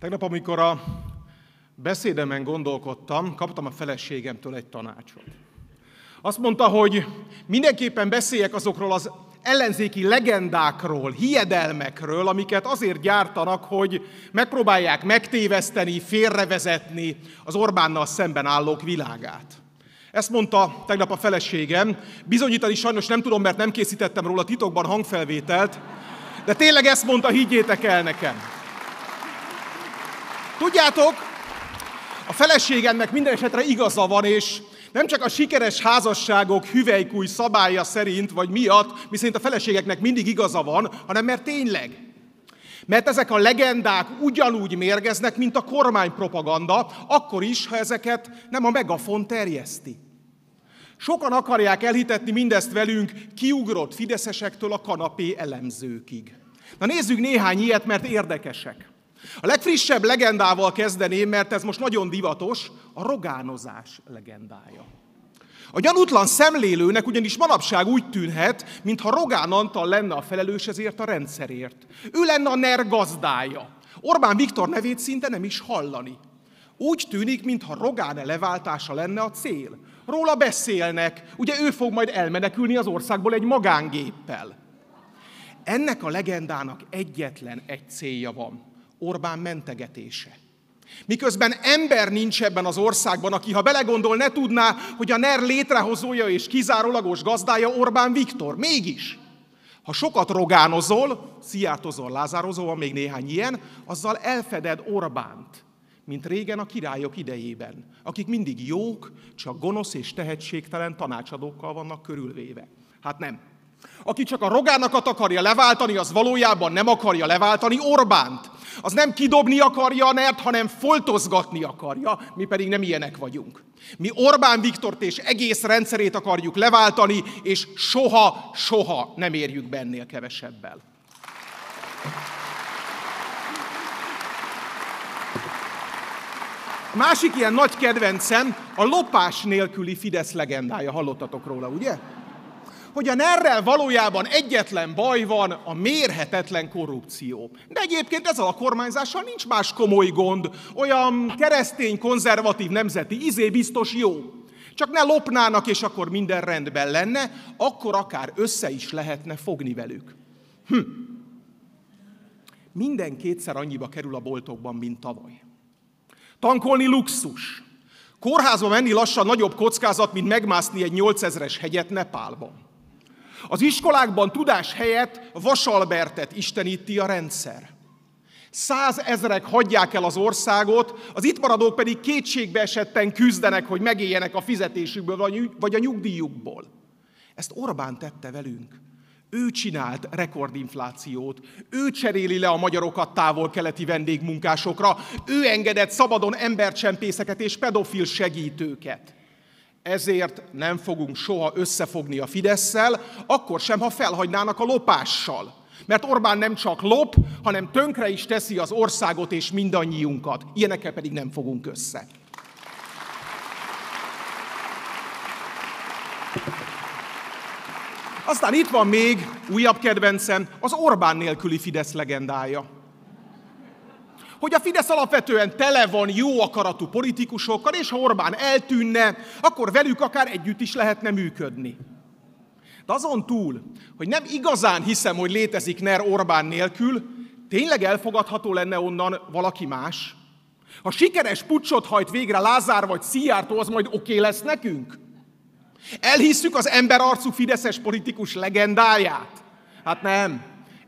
Tegnap, amikor a beszédemen gondolkodtam, kaptam a feleségemtől egy tanácsot. Azt mondta, hogy mindenképpen beszéljek azokról az ellenzéki legendákról, hiedelmekről, amiket azért gyártanak, hogy megpróbálják megtéveszteni, félrevezetni az Orbánnal szemben állók világát. Ezt mondta tegnap a feleségem. Bizonyítani sajnos nem tudom, mert nem készítettem róla titokban hangfelvételt, de tényleg ezt mondta, higgyétek el nekem. Tudjátok, a feleségemnek minden esetre igaza van, és nem csak a sikeres házasságok hüvelykúj szabálya szerint, vagy miatt, miszerint a feleségeknek mindig igaza van, hanem mert tényleg. Mert ezek a legendák ugyanúgy mérgeznek, mint a kormánypropaganda, akkor is, ha ezeket nem a megafon terjeszti. Sokan akarják elhitetni mindezt velünk kiugrott fideszesektől a kanapé elemzőkig. Na nézzük néhány ilyet, mert érdekesek. A legfrissebb legendával kezdeném, mert ez most nagyon divatos, a rogánozás legendája. A gyanútlan szemlélőnek ugyanis manapság úgy tűnhet, mintha Rogán Antal lenne a felelős ezért a rendszerért. Ő lenne a NER gazdája. Orbán Viktor nevét szinte nem is hallani. Úgy tűnik, mintha Rogán leváltása lenne a cél. Róla beszélnek, ugye ő fog majd elmenekülni az országból egy magángéppel. Ennek a legendának egyetlen egy célja van. Orbán mentegetése. Miközben ember nincs ebben az országban, aki, ha belegondol, ne tudná, hogy a NER létrehozója és kizárólagos gazdája Orbán Viktor. Mégis, ha sokat rogánozol, sziátozol, lázározol, van még néhány ilyen, azzal elfeded Orbánt, mint régen a királyok idejében, akik mindig jók, csak gonosz és tehetségtelen tanácsadókkal vannak körülvéve. Hát nem. Aki csak a rogánakat akarja leváltani, az valójában nem akarja leváltani Orbánt. Az nem kidobni akarja a nert, hanem foltozgatni akarja, mi pedig nem ilyenek vagyunk. Mi Orbán Viktort és egész rendszerét akarjuk leváltani, és soha, soha nem érjük bennél kevesebbel. A másik ilyen nagy kedvencem a lopás nélküli Fidesz legendája. Hallottatok róla, ugye? Hogy a nerrel valójában egyetlen baj van, a mérhetetlen korrupció. De egyébként ezzel a kormányzással nincs más komoly gond, olyan keresztény, konzervatív, nemzeti izé biztos jó. Csak ne lopnának, és akkor minden rendben lenne, akkor akár össze is lehetne fogni velük. Hm. Minden kétszer annyiba kerül a boltokban, mint tavaly. Tankolni luxus. Kórházba menni lassan nagyobb kockázat, mint megmászni egy 8000-es hegyet Nepálban. Az iskolákban tudás helyett vasalbertet isteníti a rendszer. Százezrek hagyják el az országot, az itt maradók pedig kétségbe esetten küzdenek, hogy megéljenek a fizetésükből vagy a nyugdíjukból. Ezt Orbán tette velünk. Ő csinált rekordinflációt, ő cseréli le a magyarokat távol-keleti vendégmunkásokra, ő engedett szabadon embercsempészeket és pedofil segítőket. Ezért nem fogunk soha összefogni a Fidesszel, akkor sem, ha felhagynának a lopással. Mert Orbán nem csak lop, hanem tönkre is teszi az országot és mindannyiunkat. Ilyenekkel pedig nem fogunk össze. Aztán itt van még újabb kedvencem, az Orbán nélküli Fidesz legendája hogy a Fidesz alapvetően tele van jó akaratú politikusokkal, és ha Orbán eltűnne, akkor velük akár együtt is lehetne működni. De azon túl, hogy nem igazán hiszem, hogy létezik NER Orbán nélkül, tényleg elfogadható lenne onnan valaki más? Ha sikeres pucsot hajt végre Lázár vagy Szijjártó, az majd oké okay lesz nekünk? Elhisszük az emberarcú fideszes politikus legendáját? Hát nem.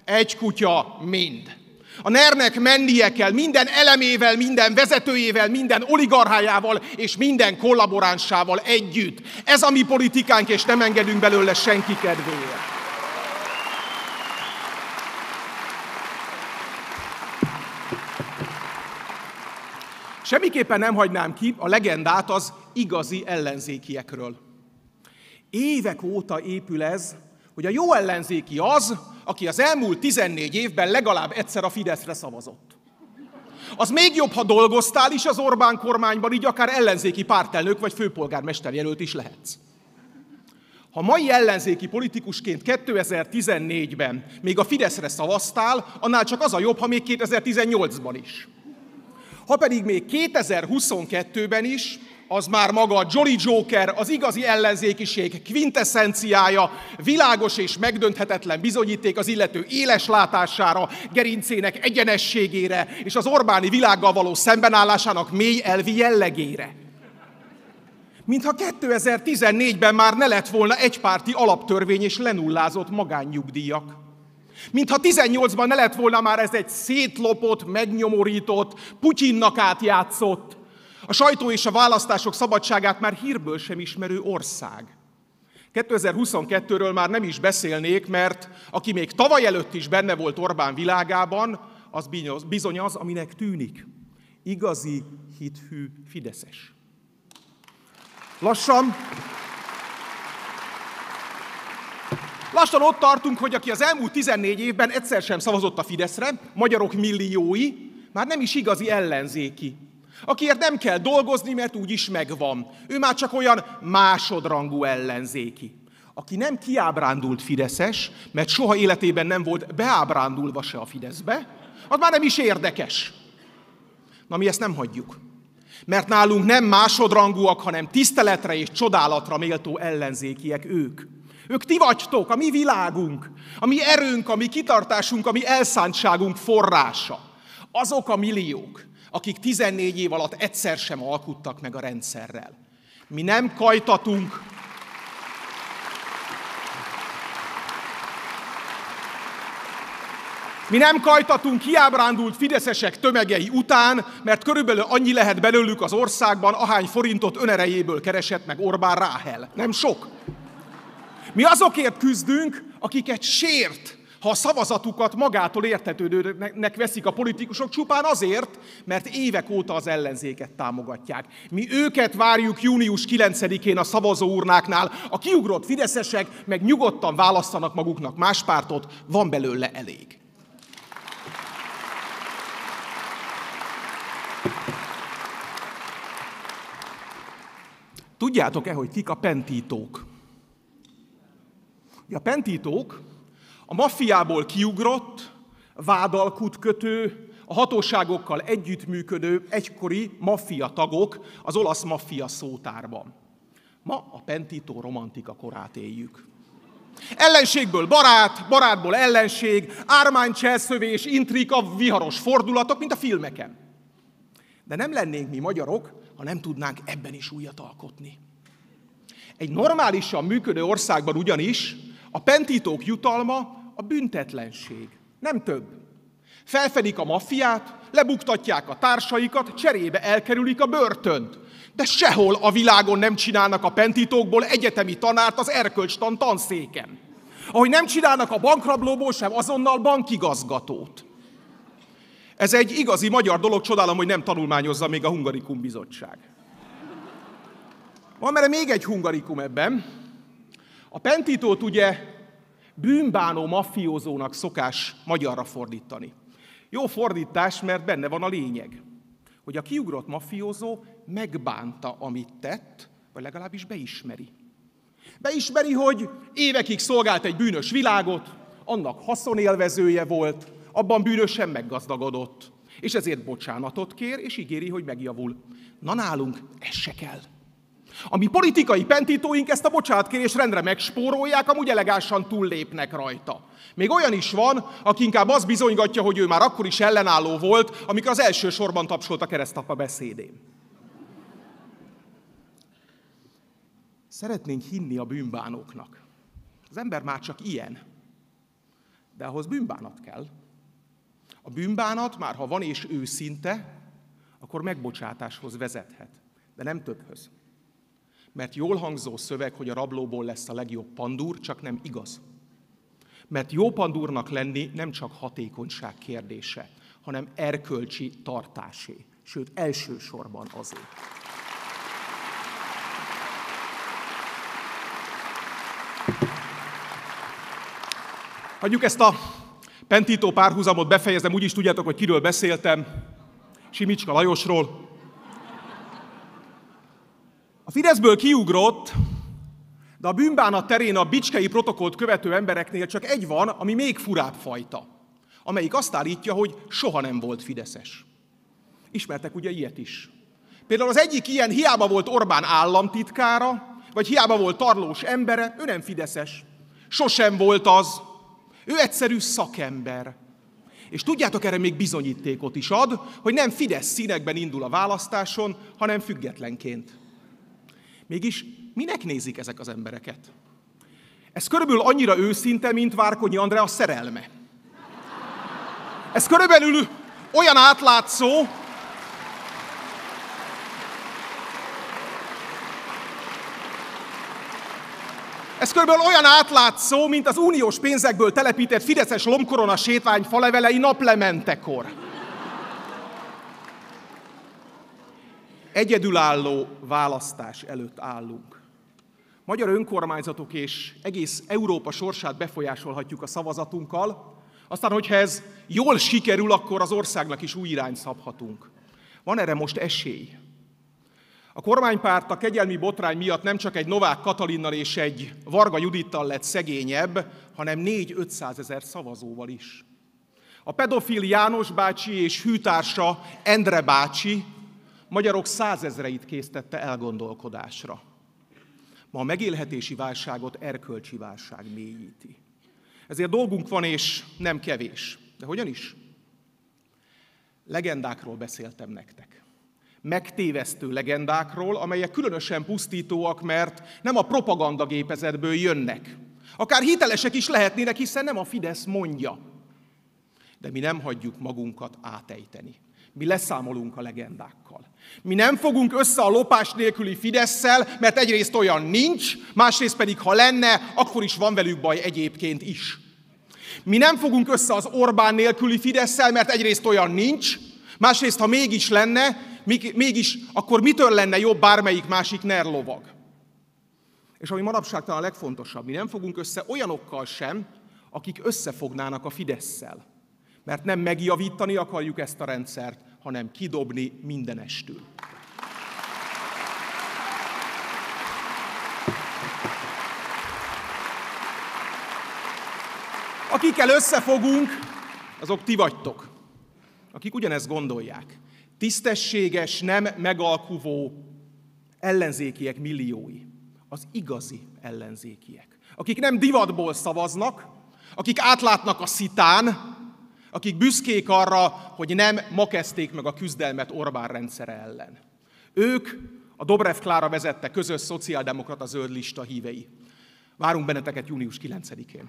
Egy kutya mind. A NER-nek mennie kell minden elemével, minden vezetőjével, minden oligarchájával és minden kollaboránsával együtt. Ez a mi politikánk, és nem engedünk belőle senki kedvéért. Semmiképpen nem hagynám ki a legendát az igazi ellenzékiekről. Évek óta épül ez, hogy a jó ellenzéki az, aki az elmúlt 14 évben legalább egyszer a Fideszre szavazott. Az még jobb, ha dolgoztál is az Orbán kormányban, így akár ellenzéki pártelnök vagy főpolgármester jelölt is lehetsz. Ha mai ellenzéki politikusként 2014-ben még a Fideszre szavaztál, annál csak az a jobb, ha még 2018-ban is. Ha pedig még 2022-ben is, az már maga a Jolly Joker, az igazi ellenzékiség quintessenciája, világos és megdönthetetlen bizonyíték az illető éles látására, gerincének egyenességére és az Orbáni világgal való szembenállásának mély elvi jellegére. Mintha 2014-ben már ne lett volna egypárti alaptörvény és lenullázott magánnyugdíjak. Mintha 18-ban ne lett volna már ez egy szétlopott, megnyomorított, Putyinnak átjátszott, a sajtó és a választások szabadságát már hírből sem ismerő ország. 2022-ről már nem is beszélnék, mert aki még tavaly előtt is benne volt Orbán világában, az bizony az, aminek tűnik. Igazi, hithű Fideszes. Lassan, lassan ott tartunk, hogy aki az elmúlt 14 évben egyszer sem szavazott a Fideszre, magyarok milliói, már nem is igazi ellenzéki. Akiért nem kell dolgozni, mert úgyis megvan. Ő már csak olyan másodrangú ellenzéki. Aki nem kiábrándult Fideszes, mert soha életében nem volt beábrándulva se a Fideszbe, az már nem is érdekes. Na mi ezt nem hagyjuk. Mert nálunk nem másodrangúak, hanem tiszteletre és csodálatra méltó ellenzékiek ők. Ők ti vagytok, a mi világunk, a mi erőnk, a mi kitartásunk, a mi elszántságunk forrása. Azok a milliók, akik 14 év alatt egyszer sem alkuttak meg a rendszerrel. Mi nem kajtatunk, Mi nem kajtatunk kiábrándult fideszesek tömegei után, mert körülbelül annyi lehet belőlük az országban, ahány forintot önerejéből keresett meg Orbán Ráhel. Nem sok. Mi azokért küzdünk, akiket sért, ha a szavazatukat magától értetődőnek veszik a politikusok csupán azért, mert évek óta az ellenzéket támogatják. Mi őket várjuk június 9-én a szavazóurnáknál, a kiugrott fideszesek meg nyugodtan választanak maguknak más pártot, van belőle elég. Tudjátok-e, hogy kik a pentítók? A pentítók a maffiából kiugrott, vádalkut kötő, a hatóságokkal együttműködő egykori maffia tagok az olasz maffia szótárban. Ma a pentító romantika korát éljük. Ellenségből barát, barátból ellenség, ármány cselszövés, intrika, viharos fordulatok, mint a filmeken. De nem lennénk mi magyarok, ha nem tudnánk ebben is újat alkotni. Egy normálisan működő országban ugyanis a pentítók jutalma a büntetlenség. Nem több. Felfedik a maffiát, lebuktatják a társaikat, cserébe elkerülik a börtönt. De sehol a világon nem csinálnak a pentítókból egyetemi tanárt az erkölcstan tanszéken. Ahogy nem csinálnak a bankrablóból sem azonnal bankigazgatót. Ez egy igazi magyar dolog, csodálom, hogy nem tanulmányozza még a Hungarikum Bizottság. Van mert még egy hungarikum ebben. A pentítót ugye bűnbánó maffiózónak szokás magyarra fordítani. Jó fordítás, mert benne van a lényeg, hogy a kiugrott maffiózó megbánta, amit tett, vagy legalábbis beismeri. Beismeri, hogy évekig szolgált egy bűnös világot, annak haszonélvezője volt, abban bűnösen meggazdagodott, és ezért bocsánatot kér, és ígéri, hogy megjavul. Na nálunk ez se kell. A mi politikai pentítóink ezt a bocsánatkérés rendre megspórolják, amúgy elegánsan túllépnek rajta. Még olyan is van, aki inkább azt bizonygatja, hogy ő már akkor is ellenálló volt, amikor az első sorban tapsolt a keresztapa beszédén. Szeretnénk hinni a bűnbánóknak. Az ember már csak ilyen. De ahhoz bűnbánat kell. A bűnbánat már ha van és őszinte, akkor megbocsátáshoz vezethet, de nem többhöz. Mert jól hangzó szöveg, hogy a rablóból lesz a legjobb pandúr, csak nem igaz. Mert jó pandúrnak lenni nem csak hatékonyság kérdése, hanem erkölcsi tartásé. Sőt, elsősorban azért. Hagyjuk ezt a pentító párhuzamot befejezem, úgyis tudjátok, hogy kiről beszéltem. Simicska Lajosról. Fideszből kiugrott, de a bűnbánat terén a bicskei protokollt követő embereknél csak egy van, ami még furább fajta, amelyik azt állítja, hogy soha nem volt Fideszes. Ismertek ugye ilyet is. Például az egyik ilyen hiába volt Orbán államtitkára, vagy hiába volt tarlós embere, ő nem fideszes. Sosem volt az. Ő egyszerű szakember. És tudjátok, erre még bizonyítékot is ad, hogy nem Fidesz színekben indul a választáson, hanem függetlenként. Mégis minek nézik ezek az embereket? Ez körülbelül annyira őszinte, mint Várkonyi Andrea szerelme. Ez körülbelül olyan átlátszó, Ez körülbelül olyan átlátszó, mint az uniós pénzekből telepített Fideszes lomkorona sétvány falevelei naplementekor. Egyedülálló választás előtt állunk. Magyar önkormányzatok és egész Európa sorsát befolyásolhatjuk a szavazatunkkal, aztán, hogyha ez jól sikerül, akkor az országnak is új irányt szabhatunk. Van erre most esély. A kormánypárt a kegyelmi botrány miatt nem csak egy Novák Katalinnal és egy Varga Judittal lett szegényebb, hanem 4-500 ezer szavazóval is. A pedofil János bácsi és hűtársa Endre bácsi magyarok százezreit késztette elgondolkodásra. Ma a megélhetési válságot erkölcsi válság mélyíti. Ezért dolgunk van, és nem kevés. De hogyan is? Legendákról beszéltem nektek. Megtévesztő legendákról, amelyek különösen pusztítóak, mert nem a propagandagépezetből jönnek. Akár hitelesek is lehetnének, hiszen nem a Fidesz mondja. De mi nem hagyjuk magunkat átejteni. Mi leszámolunk a legendákkal. Mi nem fogunk össze a lopás nélküli Fidesszel, mert egyrészt olyan nincs, másrészt pedig, ha lenne, akkor is van velük baj egyébként is. Mi nem fogunk össze az Orbán nélküli Fidesszel, mert egyrészt olyan nincs, másrészt, ha mégis lenne, mégis, akkor mitől lenne jobb bármelyik másik nerlovag? És ami manapság talán a legfontosabb, mi nem fogunk össze olyanokkal sem, akik összefognának a Fidesszel. Mert nem megjavítani akarjuk ezt a rendszert, hanem kidobni mindenestül. Akikkel összefogunk, azok ti vagytok, akik ugyanezt gondolják. Tisztességes, nem megalkuvó ellenzékiek milliói. Az igazi ellenzékiek. Akik nem divatból szavaznak, akik átlátnak a szitán, akik büszkék arra, hogy nem ma kezdték meg a küzdelmet Orbán rendszere ellen. Ők a Dobrev Klára vezette közös szociáldemokrata zöld lista hívei. Várunk benneteket június 9-én.